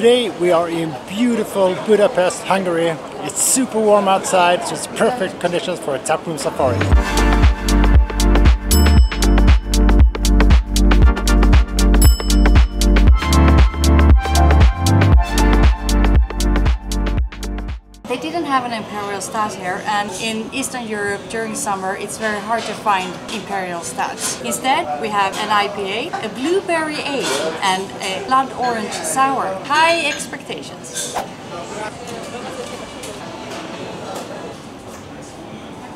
Today we are in beautiful Budapest, Hungary. It's super warm outside, so it's perfect conditions for a taproom safari. Didn't have an imperial stout here, and in Eastern Europe during summer it's very hard to find imperial stouts. Instead, we have an IPA, a blueberry ale, and a blood orange sour. High expectations.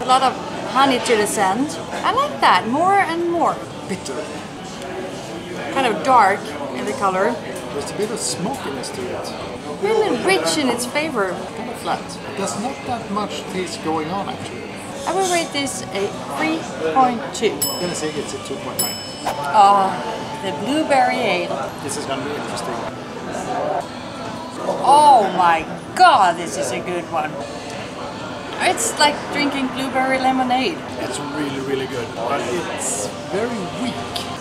A lot of honey to the scent. I like that more and more. Bitter. Kind of dark in the color. There's a bit of smokiness to it. Really rich in its flavor. Flat. There's not that much taste going on actually. I will rate this a 3.2. I'm gonna say it's a 2.9. Oh, the blueberry ale. This is gonna be interesting. Oh my god, this is a good one. It's like drinking blueberry lemonade. It's really, really good. But it's very weak.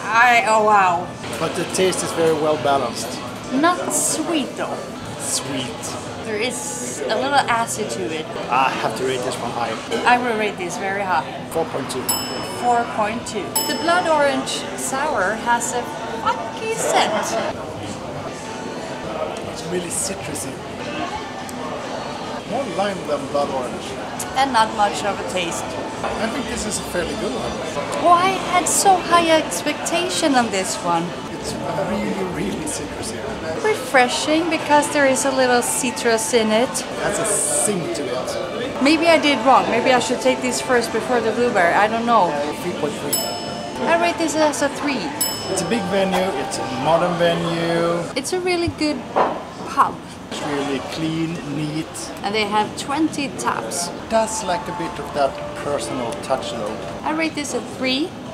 I oh wow. But the taste is very well balanced. Not sweet though. Sweet. There is a little acid to it. I have to rate this one high. I will rate this very high. 4.2. 4.2. The blood orange sour has a funky scent. It's really citrusy. More lime than blood orange. And not much of a taste. I think this is a fairly good one. Oh, I had so high expectation on this one. It's really, really citrusy. Refreshing because there is a little citrus in it. That's a sing to it. Maybe I did wrong. Maybe I should take this first before the blueberry. I don't know. 3.3. I rate this as a 3. It's a big venue, it's a modern venue, It's a really good pub. it's really clean, neat. And they have 20 taps. Does like a bit of that personal touch though. I rate this a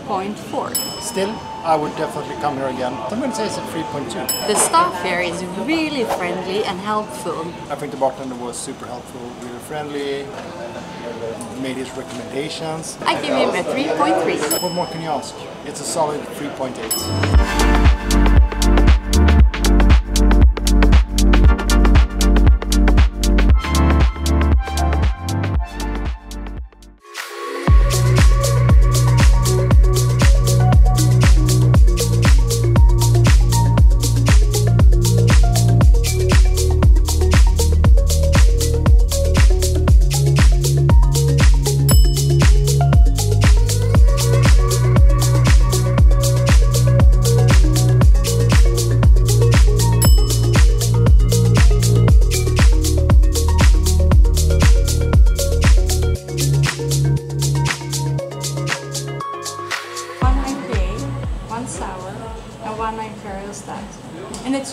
3.4. Still, I would definitely come here again. I'm gonna say it's a 3.2. The staff here is really friendly and helpful. I think the bartender was super helpful, really friendly, made his recommendations. I give him a 3.3. What more can you ask? It's a solid 3.8.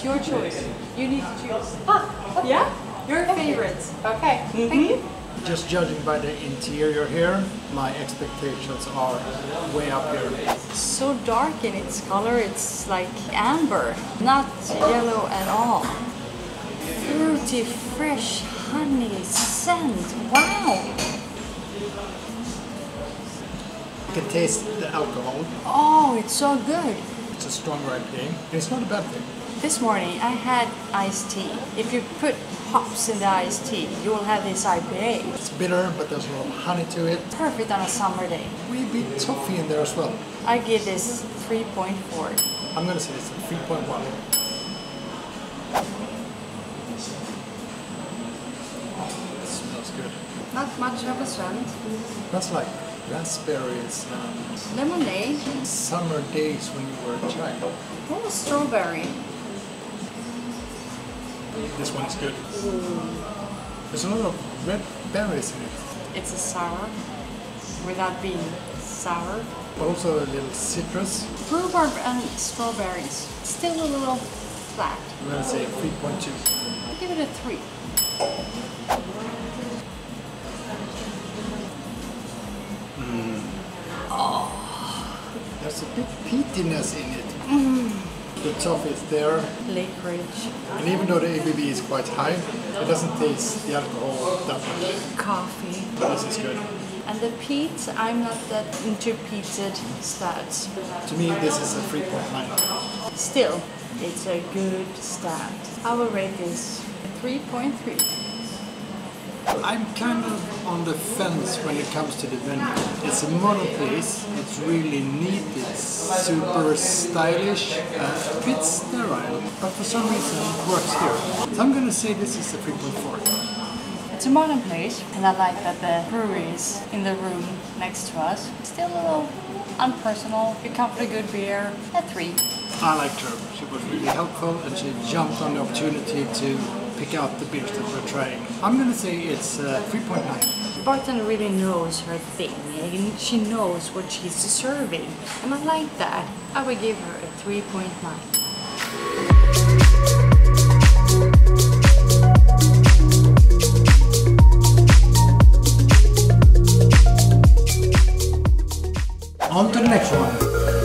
your choice. You need to choose. Ah, huh Yeah? Your favorites. Okay. Thank mm-hmm. you. Just judging by the interior here, my expectations are way up here. So dark in its color, it's like amber, not yellow at all. Fruity, fresh honey scent. Wow! You can taste the alcohol. Oh, it's so good. A stronger IPA. and It's not a bad thing. This morning I had iced tea. If you put hops in the iced tea, you will have this IPA. It's bitter, but there's a lot of honey to it. Perfect on a summer day. We bit toffee in there as well. I give this 3.4. I'm gonna say it's a 3.1. Oh, it smells good. Not much of a scent. That's like raspberries and Lemonade. summer days when you were a child. Oh, strawberry. This one is good. Mm. There's a lot of red berries in it, It's a sour without being sour. but also a little citrus. Rhubarb and strawberries. Still a little flat. I'm gonna say 3.2. I'll give it a 3. There's a bit peatiness in it. Mm. The toffee is there, Lake Ridge. and even though the ABV is quite high, it doesn't taste the alcohol that much. Coffee. This is good. And the peat, I'm not that into peated stouts. To me, this is a 3.9. still, it's a good start. I will rate this 3.3. I'm kind of on the fence when it comes to the venue. It's a modern place, it's really neat, it's super stylish, uh, a bit sterile, but for some reason it works here. So I'm gonna say this is a 3.4. It's a modern place, and I like that the brewery is in the room next to us. Still a little unpersonal. You come for a good beer, at 3. I liked her. She was really helpful and she jumped on the opportunity to pick out the beers that we're trying. I'm gonna say it's uh, 3.9. bartender really knows her thing and she knows what she's serving and I like that. I would give her a 3.9. On to the next one.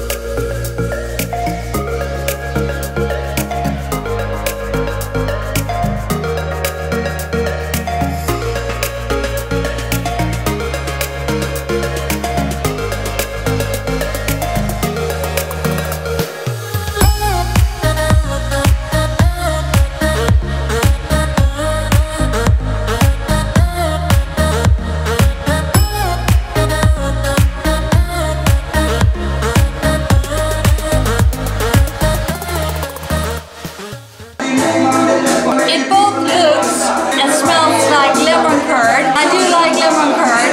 It both looks and smells like lemon curd. I do like lemon curd.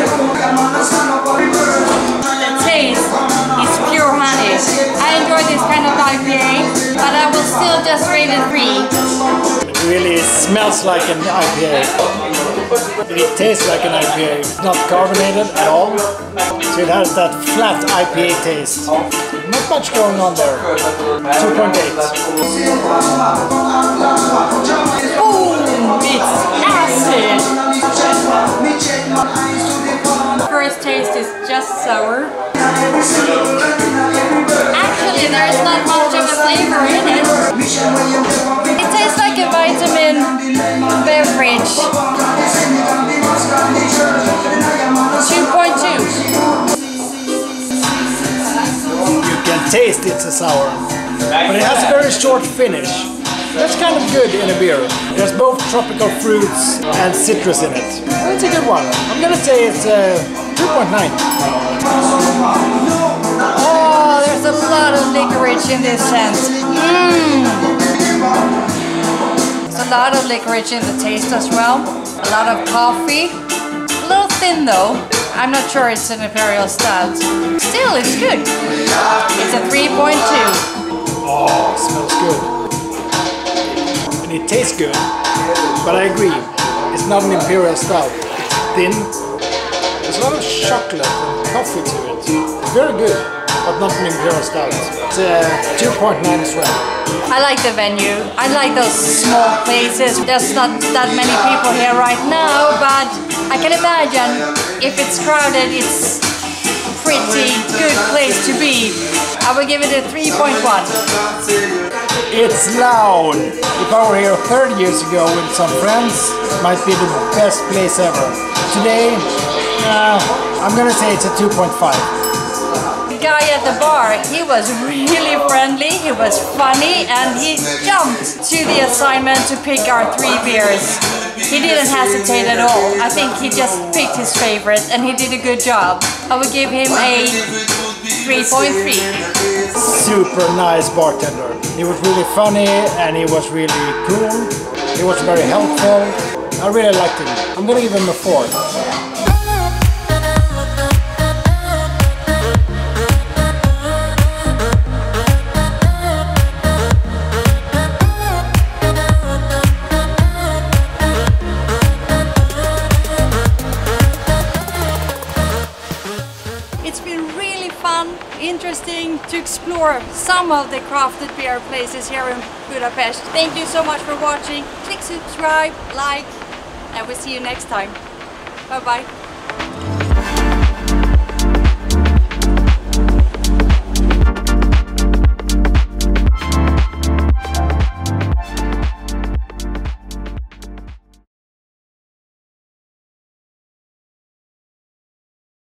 The taste is pure honey. I enjoy this kind of IPA, but I will still just rate it 3. It really smells like an IPA. It tastes like an IPA. It's not carbonated at all. So it has that flat IPA taste. Not much going on there. 2.8. First taste is just sour. Actually, there is not much of a flavor in it. It tastes like a vitamin beverage. 2.2. You can taste it's a sour. But it has a very short finish. That's kind of good in a beer. There's both tropical fruits and citrus in it. It's a good one. I'm gonna say it's uh, 2.9. Oh, there's a lot of licorice in this scent. Mmm. There's a lot of licorice in the taste as well. A lot of coffee. A little thin though. I'm not sure it's an imperial stout. Still, it's good. It's a 3.2. Oh, smells good. And it tastes good. But I agree, it's not an imperial stout. It's thin. There's a lot of chocolate and coffee to it. Very good, but not an imperial stout. It's uh, 2.9 as well. I like the venue. I like those small places. There's not that many people here right now, but I can imagine if it's crowded, it's a pretty good place to be. I will give it a 3.1. It's loud. If I were here 30 years ago with some friends, it might be the best place ever. Today, uh, I'm gonna say it's a 2.5. The guy at the bar, he was really friendly, he was funny, and he jumped to the assignment to pick our three beers. He didn't hesitate at all. I think he just picked his favorite and he did a good job. I would give him a 3.3. Super nice bartender. He was really funny and he was really cool. He was very helpful. I really liked him. I'm gonna give him a 4. Interesting to explore some of the crafted beer places here in Budapest. Thank you so much for watching. Click subscribe, like, and we'll see you next time. Bye bye.